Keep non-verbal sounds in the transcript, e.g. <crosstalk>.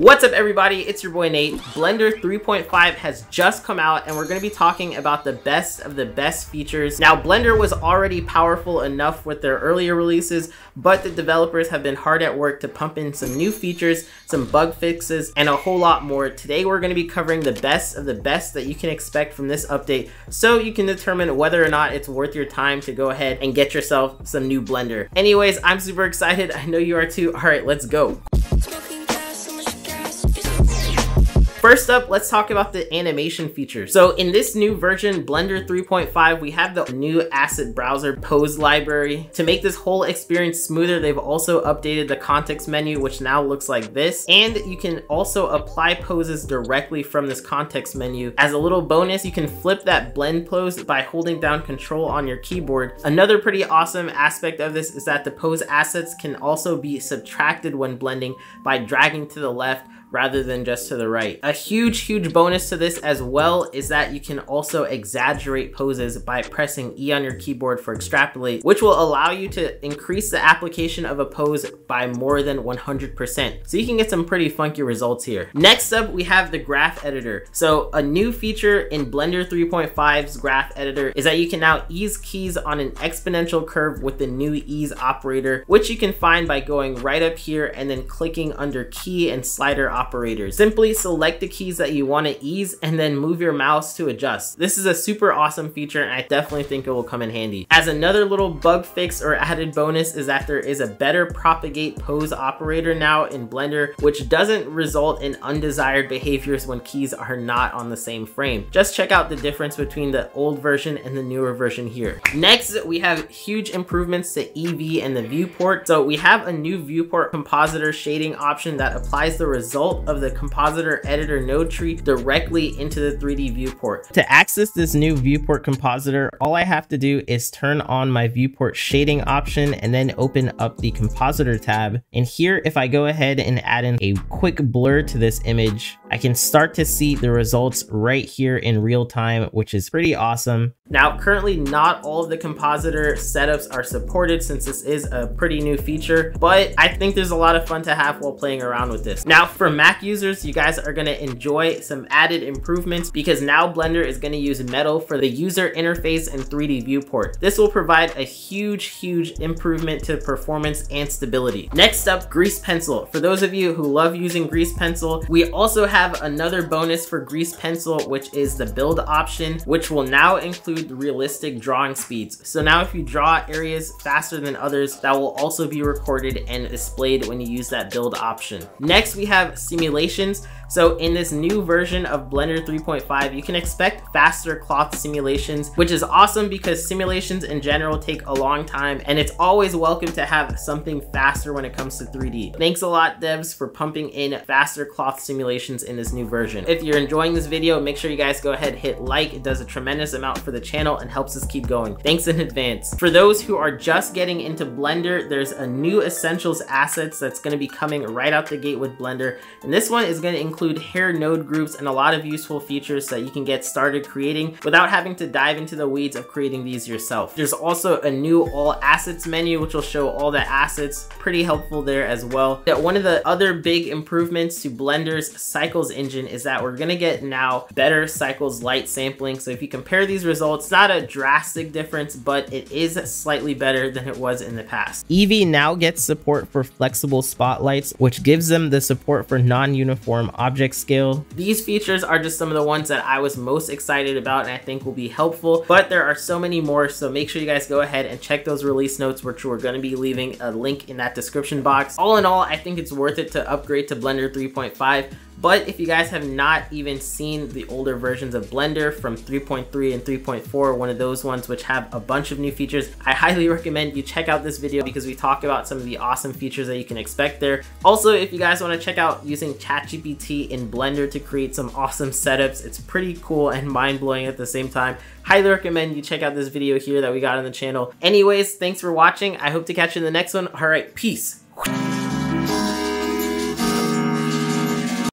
What's up everybody, it's your boy Nate. Blender 3.5 has just come out and we're going to be talking about the best of the best features. Now Blender was already powerful enough with their earlier releases, but the developers have been hard at work to pump in some new features, some bug fixes, and a whole lot more. Today we're going to be covering the best of the best that you can expect from this update so you can determine whether or not it's worth your time to go ahead and get yourself some new Blender. Anyways, I'm super excited. I know you are too. Alright, let's go. First up, let's talk about the animation features. So in this new version, Blender 3.5, we have the new asset browser pose library. To make this whole experience smoother, they've also updated the context menu, which now looks like this. And you can also apply poses directly from this context menu. As a little bonus, you can flip that blend pose by holding down control on your keyboard. Another pretty awesome aspect of this is that the pose assets can also be subtracted when blending by dragging to the left rather than just to the right. A huge, huge bonus to this as well is that you can also exaggerate poses by pressing E on your keyboard for extrapolate, which will allow you to increase the application of a pose by more than 100%. So you can get some pretty funky results here. Next up, we have the graph editor. So a new feature in Blender 3.5's graph editor is that you can now ease keys on an exponential curve with the new ease operator, which you can find by going right up here and then clicking under key and slider operators. Simply select the keys that you want to ease and then move your mouse to adjust. This is a super awesome feature and I definitely think it will come in handy. As another little bug fix or added bonus is that there is a better propagate pose operator now in Blender, which doesn't result in undesired behaviors when keys are not on the same frame. Just check out the difference between the old version and the newer version here. Next, we have huge improvements to Eevee and the viewport. So we have a new viewport compositor shading option that applies the result result of the compositor editor node tree directly into the 3D viewport. To access this new viewport compositor, all I have to do is turn on my viewport shading option and then open up the compositor tab. And here, if I go ahead and add in a quick blur to this image, I can start to see the results right here in real time, which is pretty awesome. Now, currently not all of the compositor setups are supported since this is a pretty new feature, but I think there's a lot of fun to have while playing around with this. Now, for Mac users, you guys are gonna enjoy some added improvements because now Blender is gonna use Metal for the user interface and 3D viewport. This will provide a huge, huge improvement to performance and stability. Next up, Grease Pencil. For those of you who love using Grease Pencil, we also have another bonus for Grease Pencil, which is the build option, which will now include realistic drawing speeds. So now if you draw areas faster than others, that will also be recorded and displayed when you use that build option. Next, we have simulations. So in this new version of Blender 3.5, you can expect faster cloth simulations, which is awesome because simulations in general take a long time and it's always welcome to have something faster when it comes to 3D. Thanks a lot devs for pumping in faster cloth simulations in this new version. If you're enjoying this video, make sure you guys go ahead, hit like. It does a tremendous amount for the channel and helps us keep going. Thanks in advance. For those who are just getting into Blender, there's a new Essentials assets that's gonna be coming right out the gate with Blender. And this one is gonna include include hair node groups and a lot of useful features that you can get started creating without having to dive into the weeds of creating these yourself. There's also a new all assets menu which will show all the assets, pretty helpful there as well. One of the other big improvements to Blender's Cycles engine is that we're gonna get now better Cycles light sampling. So if you compare these results, not a drastic difference, but it is slightly better than it was in the past. Eevee now gets support for flexible spotlights, which gives them the support for non-uniform objects object scale. These features are just some of the ones that I was most excited about and I think will be helpful, but there are so many more, so make sure you guys go ahead and check those release notes, which we're going to be leaving a link in that description box. All in all, I think it's worth it to upgrade to Blender 3.5. But if you guys have not even seen the older versions of Blender from 3.3 and 3.4, one of those ones which have a bunch of new features, I highly <laughs> recommend you check out this video because we talk about some of the awesome features that you can expect there. Also, if you guys want to check out using ChatGPT in Blender to create some awesome setups, it's pretty cool and mind-blowing at the same time. Highly recommend you check out this video here that we got on the channel. Anyways, thanks for watching. I hope to catch you in the next one. All right, peace.